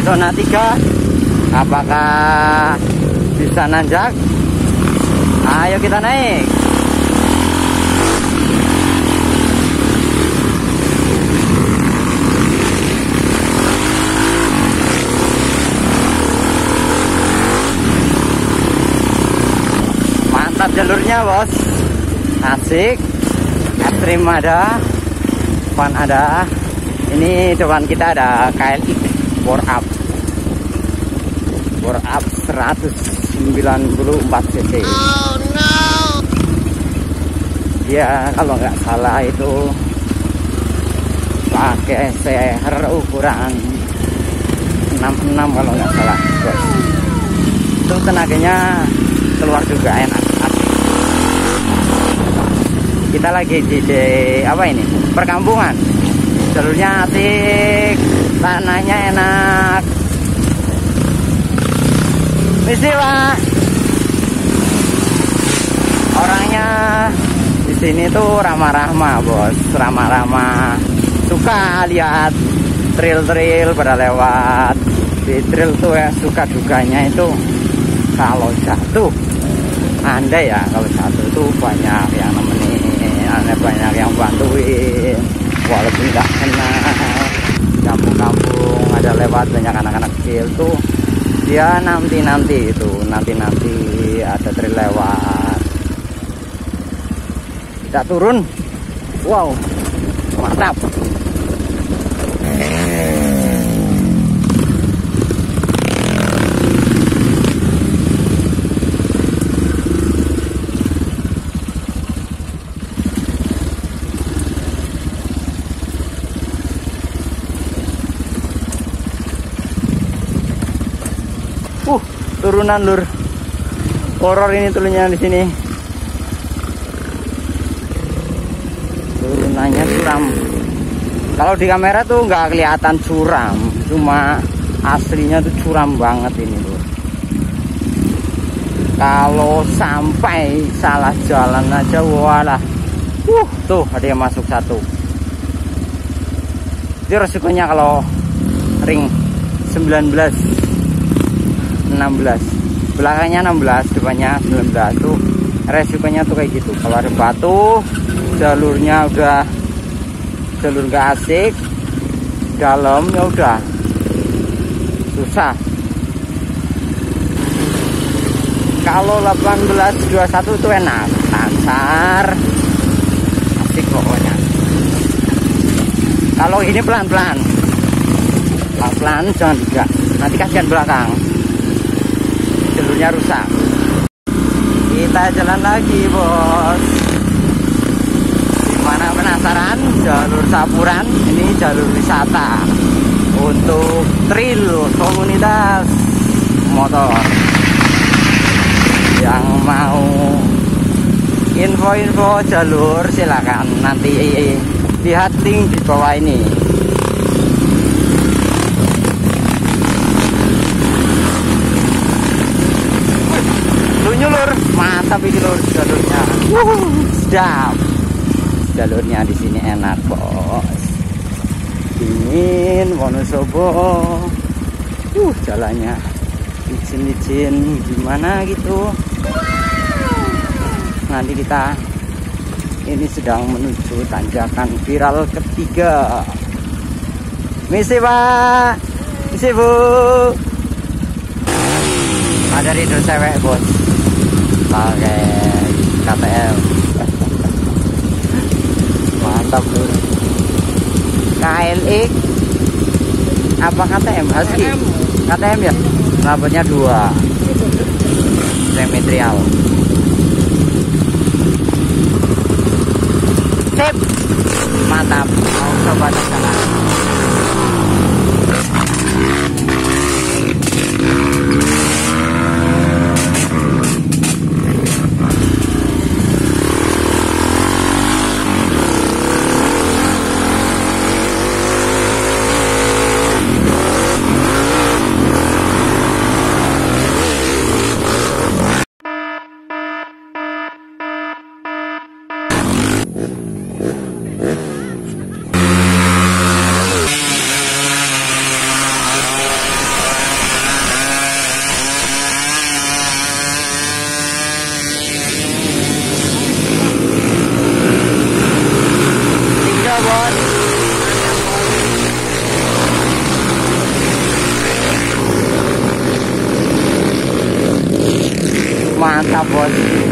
zona 3 apakah bisa nanjak? Ayo kita naik. Mantap jalurnya bos. Asik. Ekstrim ada. Fun ada. Ini depan kita ada KLX bore up. Bore up 194 cc. Oh no. Ya kalau nggak salah itu pakai CR ukuran 66 kalau nggak salah. Guys itu tenaganya keluar juga enak. Kita lagi di, di apa ini? Perkampungan. Jalurnya asik tanahnya enak. Misi pak. Orangnya di sini tuh ramah-ramah bos. Ramah-ramah. Suka lihat trail-trail pada lewat. Di trail tuh ya suka dukanya itu kalau jatuh anda ya kalau jatuh tuh banyak yang nemenin banyak yang bantuin walaupun nggak kenal kampung-kampung ada lewat banyak anak-anak kecil tuh dia nanti-nanti itu nanti-nanti ada trail lewat. Tidak turun. Wow mantap Uh, turunan lur. Horor ini turunnya di sini. Turunannya curam. Kalau di kamera tuh nggak kelihatan curam, cuma aslinya tuh curam banget ini lur. Kalau sampai salah jalan aja, walah. Uh, tuh ada yang masuk satu. Itu resikonya kalau ring 19 16 belakangnya 16 depannya 19 tuh resikonya tuh kayak gitu. Kalau ada batu jalurnya udah jalur gak asik dalam ya udah. Susah. Kalau 18 21 tuh enak. Lancar asik pokoknya. Kalau ini pelan-pelan. Pelan-pelan jangan digas nanti kasihan belakang jalurnya rusak. Kita jalan lagi bos. Gimana penasaran? Jalur sapuran ini jalur wisata. Untuk trail komunitas motor. Yang mau info-info jalur silakan nanti lihat link di bawah ini nyulur mantap ini lur jalurnya. Sedap. Jalurnya di sini enak bos. Dingin Wonosobo. Uh jalannya licin-licin. Gimana gitu? Nanti kita ini sedang menuju tanjakan viral ketiga. Misi pak. Misi bu. Ada ridho cewek bos pakai KTM mantap bro. KLX apa KTM Husky? KTM ya? Rapotnya dua. Remetrial sip. Mantap. Mau coba mata a voz.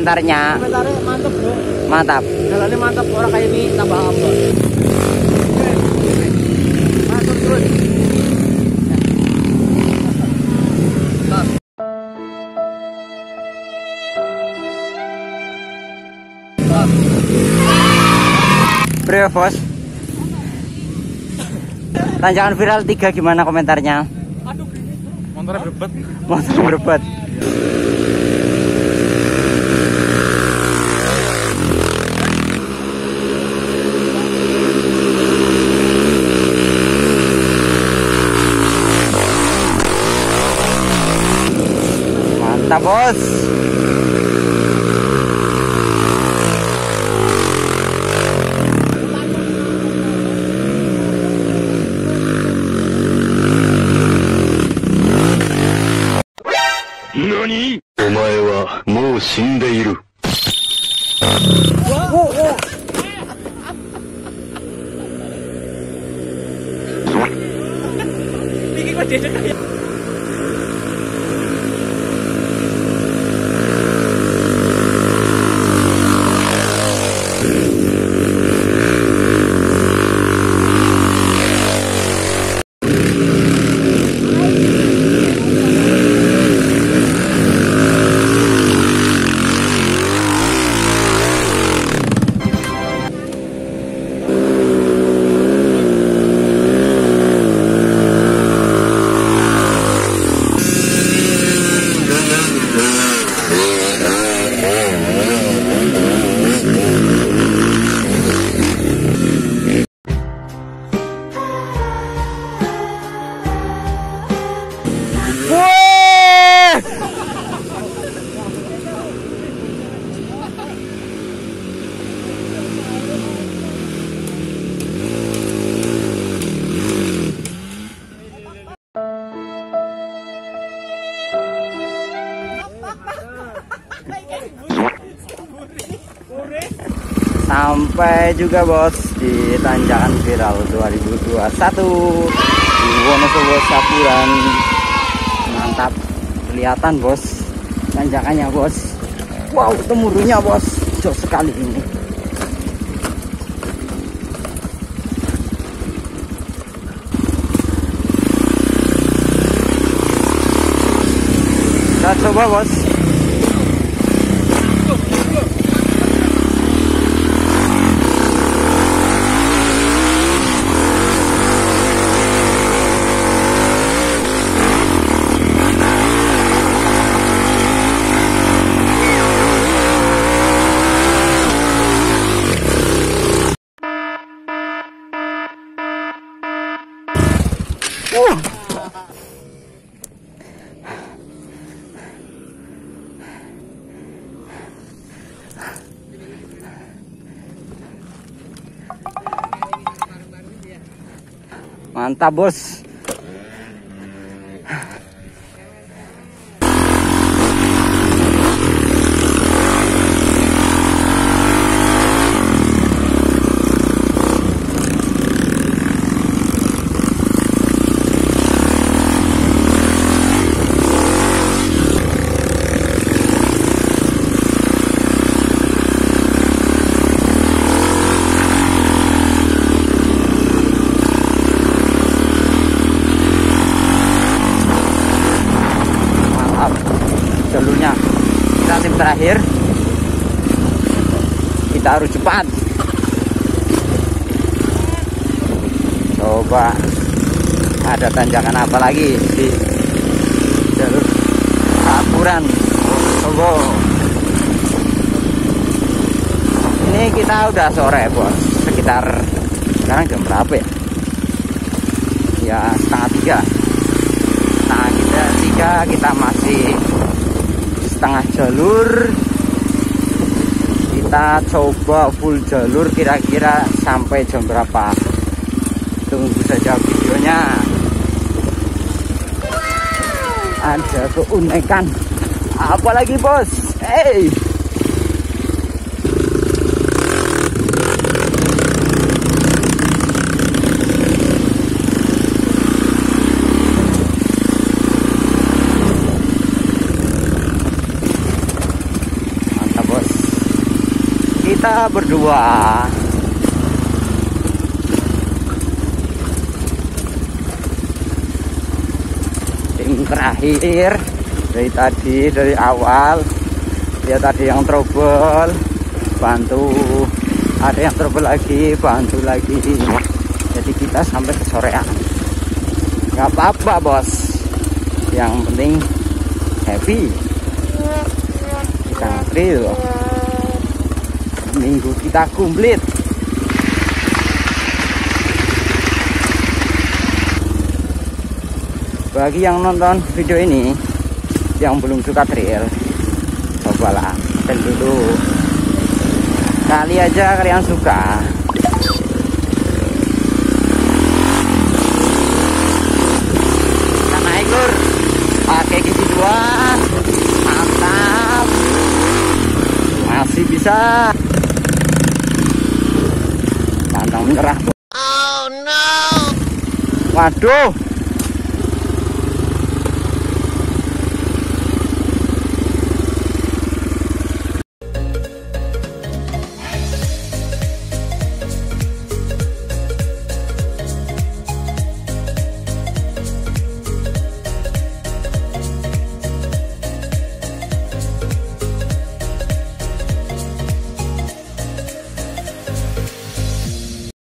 Komentarnya komentarnya mantep bro. Mantap. Jalannya mantap orang kayak ini tambah ambon masuk terus bro bos. Tanjakan viral 3 gimana komentarnya? Motornya berbet motor berbet mantap Sampai juga bos di tanjakan viral 2021 di Wonosobo Sapuran. Mantap. Kelihatan bos. Tanjakannya bos. Wow temurunya bos. Jos sekali ini kita coba bos mantap bos mantap jalurnya kita tim terakhir coba. Ada tanjakan apa lagi? Di jalur Sapuran. Solo ini kita udah sore bos. Sekitar sekarang jam berapa ya? Ya setengah tiga. Nah kita tiga kita masih setengah jalur kita coba full jalur kira-kira sampai jam berapa? Tunggu saja videonya. Ada keunikan. Apalagi bos? Hey mantap bos kita berdua. Tim terakhir dari tadi dari awal dia tadi yang trouble bantu. Ada yang trouble lagi bantu lagi. Jadi kita sampai ke sorean nggak apa-apa bos. Yang penting happy. Kita ngetril minggu kita komplit bagi yang nonton video ini yang belum suka trail cobalah trail dulu. Kali aja kalian suka. Pakai gigi dua. Mantap. Masih bisa menyerah. Oh no. Waduh